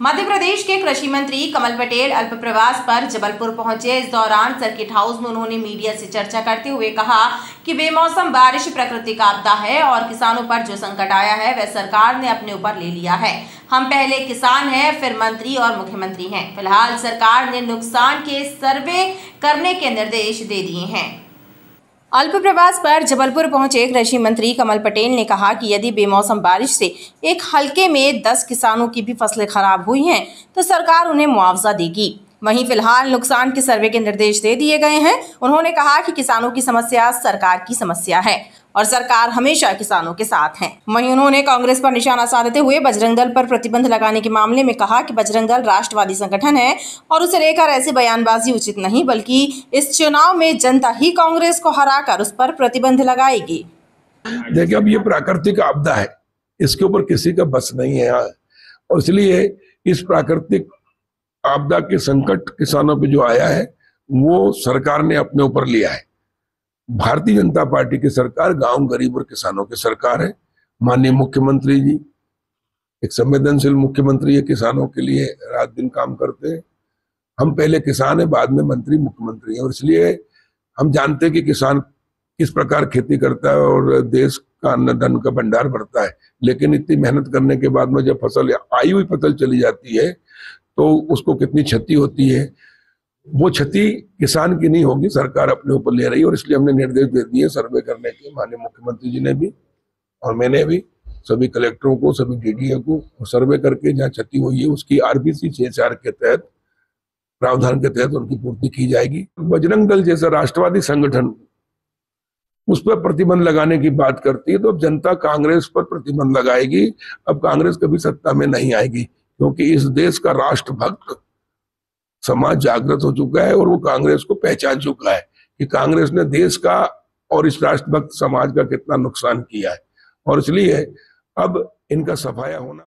मध्य प्रदेश के कृषि मंत्री कमल पटेल अल्प प्रवास पर जबलपुर पहुँचे। इस दौरान सर्किट हाउस में उन्होंने मीडिया से चर्चा करते हुए कहा कि बेमौसम बारिश प्राकृतिक आपदा है और किसानों पर जो संकट आया है, वह सरकार ने अपने ऊपर ले लिया है। हम पहले किसान हैं, फिर मंत्री और मुख्यमंत्री हैं। फ़िलहाल सरकार ने नुकसान के सर्वे करने के निर्देश दे दिए हैं। अल्प प्रवास पर जबलपुर पहुँचे कृषि मंत्री कमल पटेल ने कहा कि यदि बेमौसम बारिश से एक हल्के में 10 किसानों की भी फ़सलें खराब हुई हैं तो सरकार उन्हें मुआवजा देगी। वहीं फ़िलहाल नुकसान के सर्वे के निर्देश दे दिए गए हैं। उन्होंने कहा कि किसानों की समस्या सरकार की समस्या है। और सरकार हमेशा किसानों के साथ है। वहीं उन्होंने कांग्रेस पर निशाना साधते हुए बजरंग दल पर प्रतिबंध लगाने के मामले में कहा कि बजरंग दल राष्ट्रवादी संगठन है और उसे लेकर ऐसी बयानबाजी उचित नहीं, बल्कि इस चुनाव में जनता ही कांग्रेस को हराकर उस पर प्रतिबंध लगाएगी। देखिए, अब ये प्राकृतिक आपदा है। इसके ऊपर किसी का बस नहीं है और इसलिए इस प्राकृतिक आपदा के संकट किसानों पे जो आया है, वो सरकार ने अपने ऊपर लिया है। भारतीय जनता पार्टी की सरकार गाँव गरीब और किसानों की सरकार है। माननीय मुख्यमंत्री जी, एक संवेदनशील मुख्यमंत्री है, किसानों के लिए रात दिन काम करते हैं। हम पहले किसान है, बाद में मंत्री, मुख्यमंत्री हैं, और इसलिए हम जानते हैं कि किसान किस प्रकार खेती करता है और देश का अन्न, धन का भंडार बढ़ता है। लेकिन इतनी मेहनत करने के बाद में जब फ़सल आई हुई फ़सल चली जाती है तो उसको कितनी क्षति होती है। वो क्षति किसान की नहीं होगी, सरकार अपने ऊपर ले रही है और इसलिए हमने निर्देश दे दिए सर्वे करने के, माननीय मुख्यमंत्री जी ने भी और मैंने भी, सभी कलेक्टरों को, सभी डीडीए को सर्वे करके जहाँ क्षति हुई है, उसकी आरबीसी छह चार के तहत, प्रावधान के तहत उनकी पूर्ति की जाएगी। बजरंग दल जैसा राष्ट्रवादी संगठन उस पर प्रतिबंध लगाने की बात करती है तो अब जनता कांग्रेस पर प्रतिबंध लगाएगी, अब कांग्रेस कभी सत्ता में नहीं आएगी, क्योंकि इस देश का राष्ट्रभक्त समाज जागृत हो चुका है और वो कांग्रेस को पहचान चुका है कि कांग्रेस ने देश का और इस राष्ट्रभक्त समाज का कितना नुकसान किया है। और इसलिए अब इनका सफाया होना